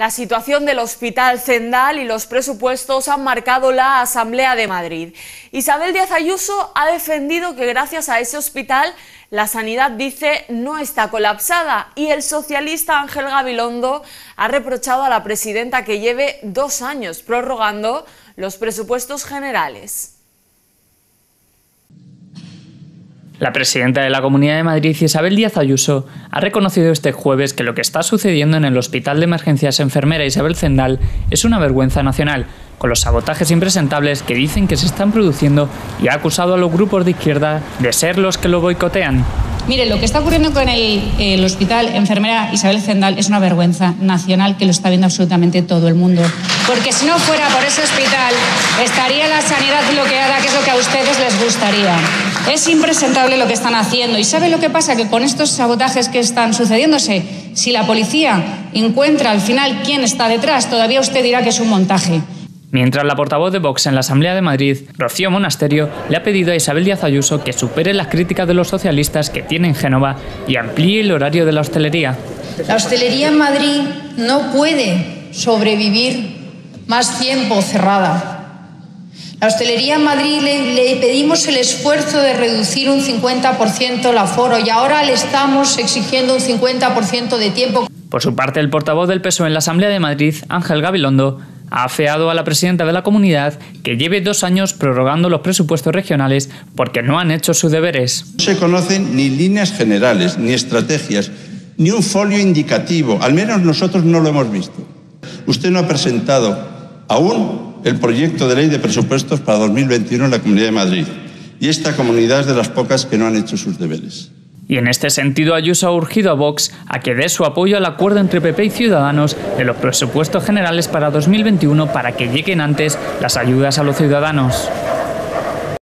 La situación del Hospital Zendal y los presupuestos han marcado la Asamblea de Madrid. Isabel Díaz Ayuso ha defendido que gracias a ese hospital la sanidad, dice, no está colapsada y el socialista Ángel Gabilondo ha reprochado a la presidenta que lleve dos años prorrogando los presupuestos generales. La presidenta de la Comunidad de Madrid, Isabel Díaz Ayuso, ha reconocido este jueves que lo que está sucediendo en el Hospital de Emergencias Enfermera Isabel Zendal es una vergüenza nacional, con los sabotajes impresentables que dicen que se están produciendo y ha acusado a los grupos de izquierda de ser los que lo boicotean. Mire, lo que está ocurriendo con el, Hospital Enfermera Isabel Zendal es una vergüenza nacional que lo está viendo absolutamente todo el mundo. Porque si no fuera por ese hospital, estaría la sanidad bloqueada, que es lo que a ustedes les gustaría. Es impresentable lo que están haciendo. ¿Y sabe lo que pasa? Que con estos sabotajes que están sucediéndose, si la policía encuentra al final quién está detrás, todavía usted dirá que es un montaje. Mientras la portavoz de Vox en la Asamblea de Madrid, Rocío Monasterio, le ha pedido a Isabel Díaz Ayuso que supere las críticas de los socialistas que tienen Génova y amplíe el horario de la hostelería. La hostelería en Madrid no puede sobrevivir más tiempo cerrada. La hostelería en Madrid le, pedimos el esfuerzo de reducir un 50% el aforo y ahora le estamos exigiendo un 50% de tiempo. Por su parte, el portavoz del PSOE en la Asamblea de Madrid, Ángel Gabilondo, ha afeado a la presidenta de la comunidad que lleve dos años prorrogando los presupuestos regionales porque no han hecho sus deberes. No se conocen ni líneas generales, ni estrategias, ni un folio indicativo. Al menos nosotros no lo hemos visto. Usted no ha presentado aún el proyecto de ley de presupuestos para 2021 en la Comunidad de Madrid. Y esta comunidad es de las pocas que no han hecho sus deberes. Y en este sentido, Ayuso ha urgido a Vox a que dé su apoyo al acuerdo entre PP y Ciudadanos de los presupuestos generales para 2021 para que lleguen antes las ayudas a los ciudadanos.